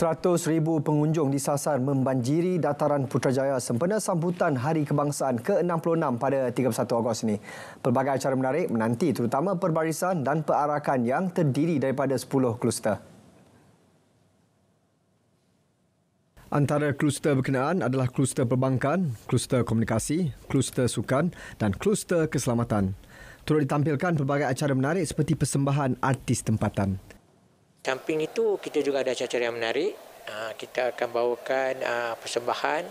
100,000 pengunjung disasar membanjiri dataran Putrajaya sempena sambutan Hari Kebangsaan ke-66 pada 31 Ogos ini. Pelbagai acara menarik menanti terutama perbarisan dan perarakan yang terdiri daripada 10 kluster. Antara kluster berkenaan adalah kluster perbankan, kluster komunikasi, kluster sukan dan kluster keselamatan. Turut ditampilkan pelbagai acara menarik seperti persembahan artis tempatan. Samping itu kita juga ada acara yang menarik. Ah, kita akan bawakan ah, persembahan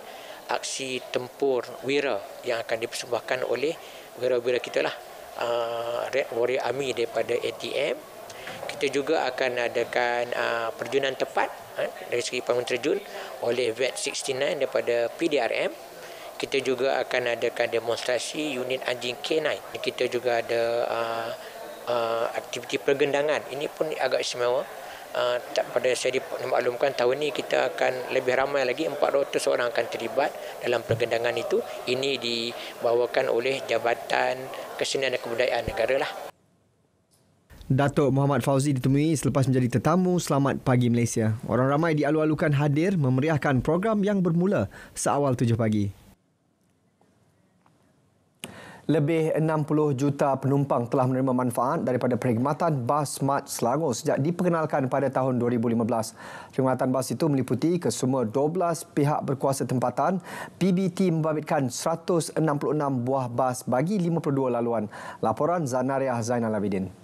aksi tempur wira yang akan dipersembahkan oleh wira-wira kita lah. Ah, Red Warrior Army daripada ATM. Kita juga akan adakan perjunan tepat dari segi panggung terjun oleh VET 69 daripada PDRM. Kita juga akan adakan demonstrasi unit anjing K9. Kita juga ada uh, aktiviti pergendangan ini pun agak istimewa uh, pada saya dimaklumkan tahun ini kita akan lebih ramai lagi 400 orang akan terlibat dalam pergendangan itu ini dibawakan oleh Jabatan Kesenian dan Kebudayaan Negara lah Datuk Muhammad Fauzi ditemui selepas menjadi tetamu Selamat Pagi Malaysia. Orang ramai dialu-alukan hadir memeriahkan program yang bermula seawal 7 pagi. Lebih 60 juta penumpang telah menerima manfaat daripada perkhidmatan bas Smart Selangor sejak diperkenalkan pada tahun 2015. Perkhidmatan bas itu meliputi kesemua 12 pihak berkuasa tempatan. PBT membabitkan 166 buah bas bagi 52 laluan. Laporan Zanariah Zainal Abidin.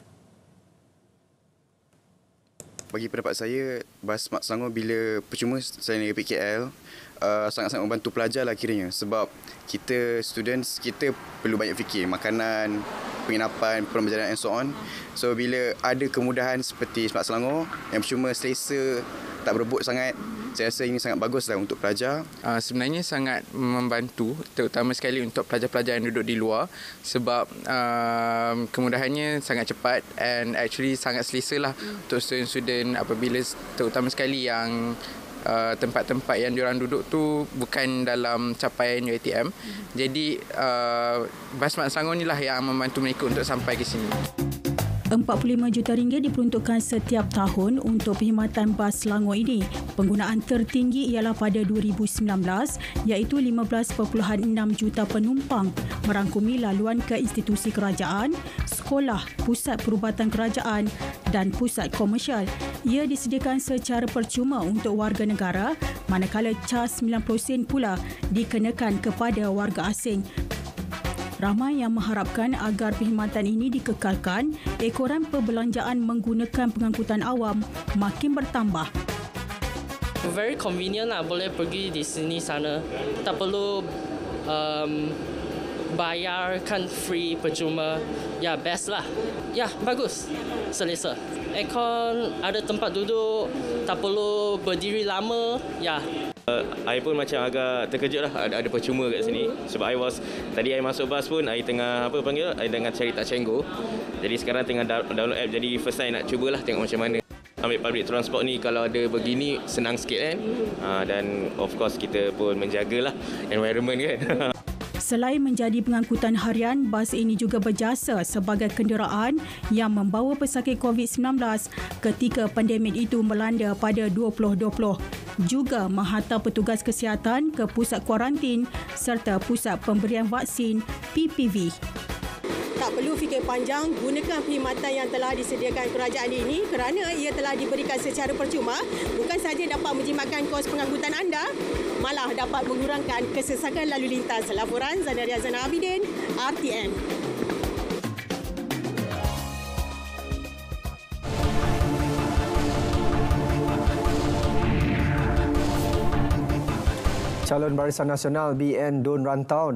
Bagi pendapat saya, bas Smart Selangor bila percuma saya negeri PKL, uh, sangat-sangat membantu pelajar lah kiranya. Sebab kita students kita perlu banyak fikir makanan penginapan perjalanan and so on. So bila ada kemudahan seperti Smart Selangor yang cuma selesa tak berebut sangat saya rasa ini sangat bagus lah untuk pelajar. Uh, sebenarnya sangat membantu terutama sekali untuk pelajar-pelajar yang duduk di luar sebab uh, kemudahannya sangat cepat and actually sangat selesa lah untuk student-student apabila terutama sekali yang Uh, tempat-tempat yang diorang duduk tu bukan dalam capaian UiTM. Jadi uh, Basmat Selangor inilah yang membantu mereka untuk sampai ke sini. 45 juta ringgit diperuntukkan setiap tahun untuk perkhidmatan bas Selangor ini. Penggunaan tertinggi ialah pada 2019 iaitu 15.6 juta penumpang merangkumi laluan ke institusi kerajaan, sekolah, pusat perubatan kerajaan dan pusat komersial. Ia disediakan secara percuma untuk warga negara manakala cas 90 sen pula dikenakan kepada warga asing Ramai yang mengharapkan agar perkhidmatan ini dikekalkan, ekoran perbelanjaan menggunakan pengangkutan awam makin bertambah. Very convenient lah, boleh pergi di sini sana. Tak perlu um, bayar kan free percuma. Ya, best lah. Ya, bagus. Selesa. Aircon, ada tempat duduk, tak perlu berdiri lama. Ya, Uh, I pun macam agak terkejut lah. Ada, ada percuma kat sini. Sebab I was tadi I masuk bas pun I tengah apa panggil I tengah cari tak cenggo. Jadi sekarang tengah download app. Jadi first time nak cubalah tengok macam mana. Ambil public transport ni kalau ada begini senang sikit kan. Uh, dan of course kita pun menjagalah environment kan Selain menjadi pengangkutan harian, bas ini juga berjasa sebagai kenderaan yang membawa pesakit COVID-19 ketika pandemik itu melanda pada 2020. Juga menghantar petugas kesihatan ke pusat kuarantin serta pusat pemberian vaksin PPV perlu fikir panjang gunakan perkhidmatan yang telah disediakan kerajaan ini kerana ia telah diberikan secara percuma. Bukan sahaja dapat menjimatkan kos pengangkutan anda malah dapat mengurangkan kesesakan lalu lintas. Laporan Zanaria Zana Abidin RTM Calon Barisan Nasional BN Dun Rantau